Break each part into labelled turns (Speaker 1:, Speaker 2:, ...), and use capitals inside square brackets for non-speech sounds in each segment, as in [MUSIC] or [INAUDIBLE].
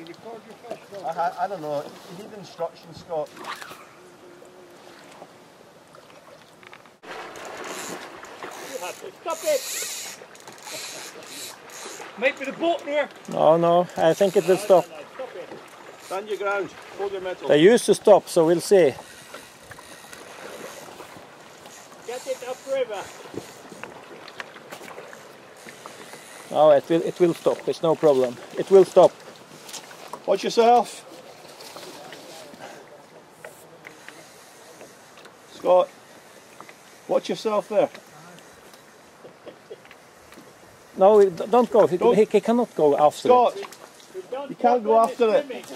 Speaker 1: you record your fish?
Speaker 2: I, I don't know. You need instructions, Scott.
Speaker 1: Stop it! Might be the boat there.
Speaker 3: No, no, I think it will stop.
Speaker 1: Stop it.
Speaker 2: Stand your ground. Hold your metal.
Speaker 3: They used to stop, so we'll see.
Speaker 1: Get it upriver.
Speaker 3: No, it will, it will stop. It's no problem. It will stop.
Speaker 2: Watch yourself. Scott, watch yourself there.
Speaker 3: No, don't go. He,
Speaker 2: Don't-
Speaker 3: he, he cannot go after it.
Speaker 2: Scott, you can't go after it.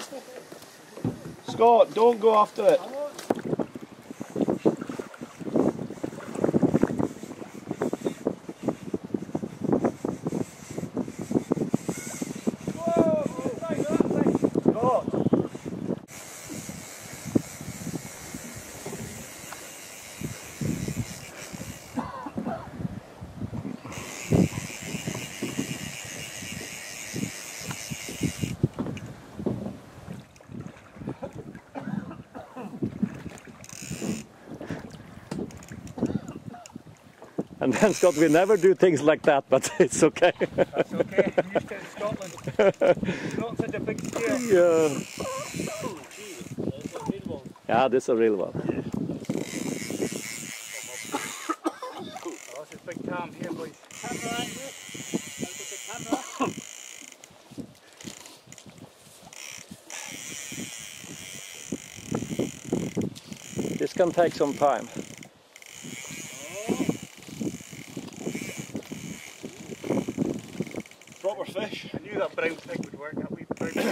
Speaker 2: Scott, don't go after it. Scott.
Speaker 3: And then Scott, we never do things like that, but [LAUGHS] it's okay.
Speaker 1: That's okay. I'm used to it in Scotland. It's not such a big scale.
Speaker 3: yeah. Yeah, this is a real one.
Speaker 1: Oh, this is big here, boys. Camera angle. I'll get the camera.
Speaker 3: This can take some time.
Speaker 2: Fish.
Speaker 1: I knew that brown pig would work. That wee brown pig. I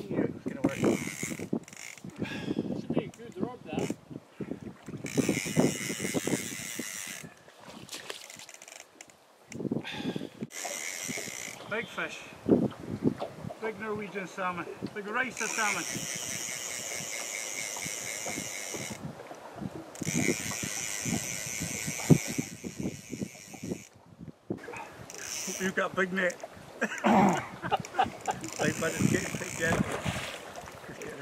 Speaker 1: knew it was going to work. Should be a good rod, that. Big fish. Big Norwegian salmon. Big Reisa salmon. You've got a big net. Right, but it's getting picked out. Just get.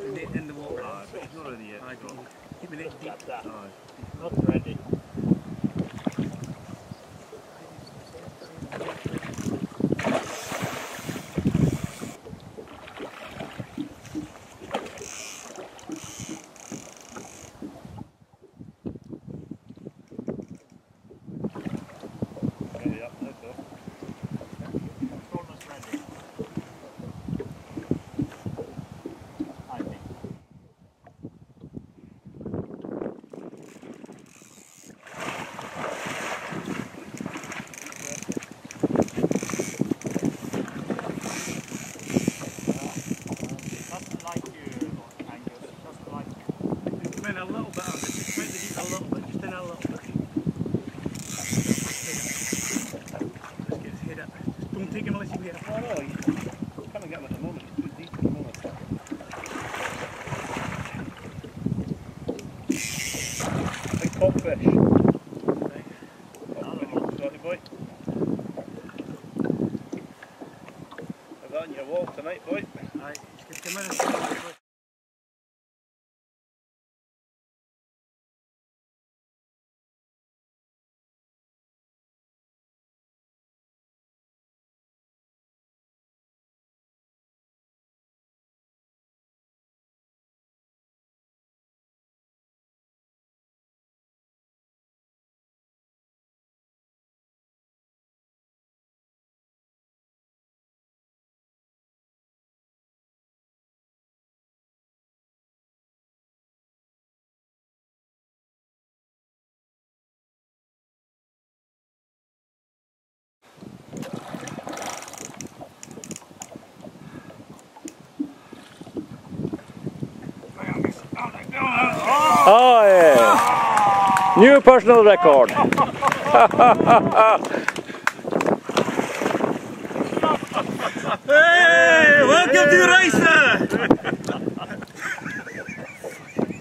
Speaker 1: The net in the water. Uh, but it's not ready yet. I got Keep the net deep. Not ready. Almost ready. I think. Doesn't like you, Angus. Doesn't like you. Just in a little bit of it. Just make the heat a little bit. Just in a little bit. Just get his head up. Just don't take him unless you get him.
Speaker 2: Oh no, you can't get him at the moment. He's too deep at the moment. Big codfish. Codfish, Scotty boy. Have that on your wall tonight, boy.
Speaker 1: Right, just get him in.
Speaker 3: Oh yeah! New personal record.
Speaker 1: Hey, welcome to Reisa!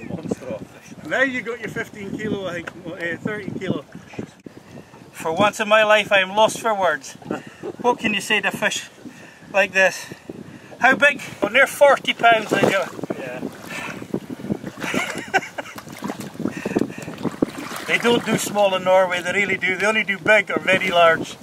Speaker 2: Monster of.
Speaker 1: Now you got your 15 kilo, I think, uh, 30 kilo. For once in my life I am lost for words. what can you say to fish like this? How big? Oh, near 40 pounds they do.
Speaker 2: Yeah.
Speaker 1: They don't do small in Norway, they really do. They only do big or very large.